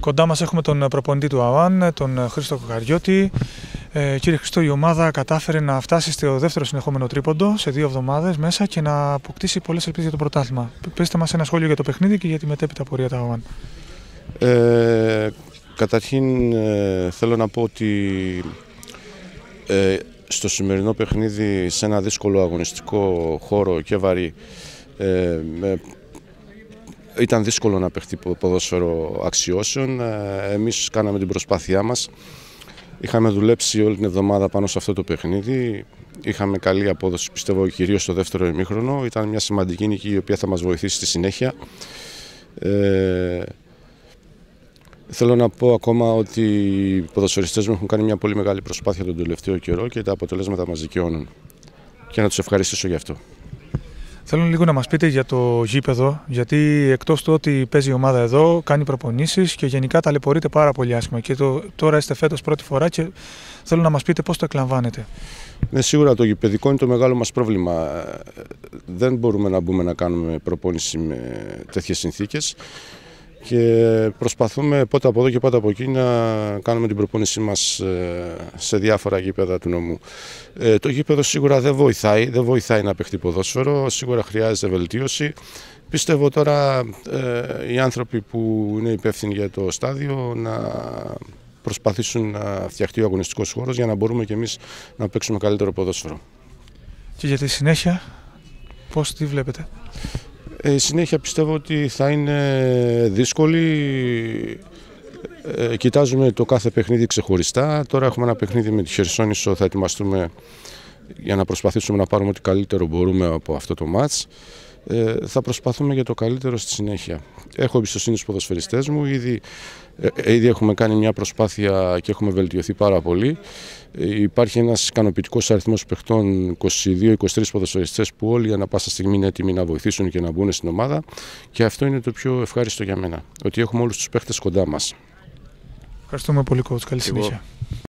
Κοντά μας έχουμε τον προπονητή του ΑΟΑΝ, τον Χρήστο Κοκαριώτη. Ε, κύριε Χριστό, η ομάδα κατάφερε να φτάσει στο δεύτερο συνεχόμενο τρίποντο σε δύο εβδομάδες μέσα και να αποκτήσει πολλές ελπίδες για το πρωτάθλημα. Πετε μας ένα σχόλιο για το παιχνίδι και για τη μετέπειτα πορεία του ΑΟΑΝ. Ε, καταρχήν ε, θέλω να πω ότι ε, στο σημερινό παιχνίδι σε ένα δύσκολο αγωνιστικό χώρο και βαρύ ε, ήταν δύσκολο να παιχτεί ποδόσφαιρο αξιώσεων. Ε, εμείς κάναμε την προσπάθειά μας. Είχαμε δουλέψει όλη την εβδομάδα πάνω σε αυτό το παιχνίδι. Είχαμε καλή απόδοση, πιστεύω, κυρίως στο δεύτερο ημίχρονο. Ήταν μια σημαντική νίκη η οποία θα μας βοηθήσει στη συνέχεια. Ε, θέλω να πω ακόμα ότι οι ποδοσφαιριστές μου έχουν κάνει μια πολύ μεγάλη προσπάθεια τον τελευταίο καιρό και τα αποτελέσματα μας δικαιώνουν. Και να τους ευχαριστήσω γι' αυτό. Θέλω λίγο να μας πείτε για το γήπεδο, γιατί εκτός του ότι παίζει η ομάδα εδώ, κάνει προπονήσεις και γενικά ταλαιπωρείται πάρα πολύ άσχημα. Και το, τώρα είστε φέτος πρώτη φορά και θέλω να μας πείτε πώς το εκλαμβάνετε. Ναι, σίγουρα το γηπαιδικό είναι το μεγάλο μας πρόβλημα. Δεν μπορούμε να μπούμε να κάνουμε προπόνηση με τέτοιες συνθήκες και προσπαθούμε πότε από εδώ και πότε από εκεί να κάνουμε την προπόνησή μας ε, σε διάφορα γήπεδα του νομού. Ε, το γήπεδο σίγουρα δεν βοηθάει, δεν βοηθάει να παιχτεί ποδόσφαιρο, σίγουρα χρειάζεται βελτίωση. Πιστεύω τώρα ε, οι άνθρωποι που είναι υπεύθυνοι για το στάδιο να προσπαθήσουν να φτιαχτεί ο αγωνιστικός χώρος για να μπορούμε και εμείς να παίξουμε καλύτερο ποδόσφαιρο. Και για τη συνέχεια, πώς τη βλέπετε; Ε, συνέχεια πιστεύω ότι θα είναι δύσκολη. Ε, κοιτάζουμε το κάθε παιχνίδι ξεχωριστά. Τώρα έχουμε ένα παιχνίδι με τη Χερσόνησο, θα ετοιμαστούμε για να προσπαθήσουμε να πάρουμε ό,τι καλύτερο μπορούμε από αυτό το μάτς. Ε, θα προσπαθούμε για το καλύτερο στη συνέχεια. Έχω εμπιστοσύνη στους ποδοσφαιριστές μου, ήδη, ε, ήδη έχουμε κάνει μια προσπάθεια και έχουμε βελτιωθεί πάρα πολύ. Ε, υπάρχει ένας ικανοποιητικός αριθμός παιχτών, 22-23 ποδοσφαιριστές που όλοι ανά πάσα στιγμή είναι έτοιμοι να βοηθήσουν και να μπουν στην ομάδα και αυτό είναι το πιο ευχάριστο για μένα, ότι έχουμε όλους τους παίχτες κοντά μας. Ευχαριστούμε πολύ, Καλή συνέχεια.